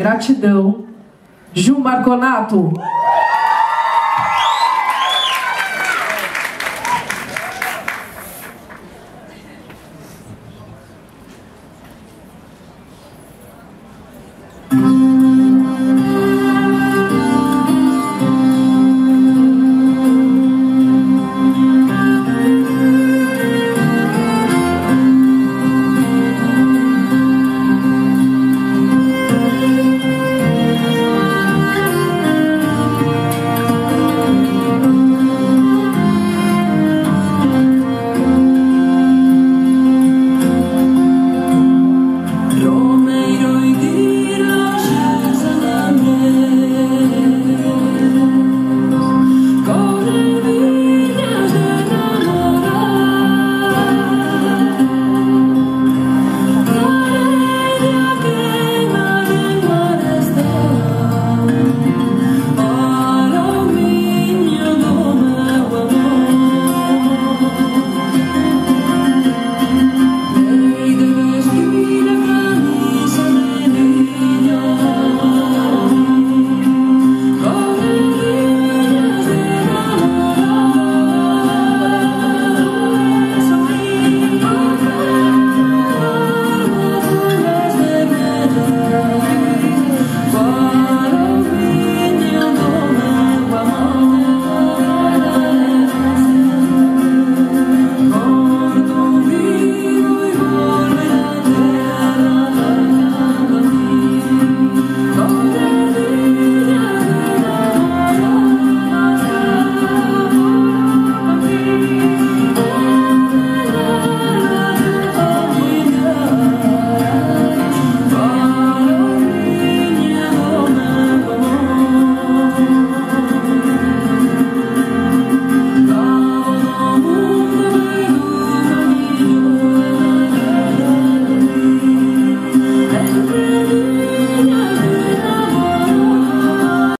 gratidão. Gil Marconato.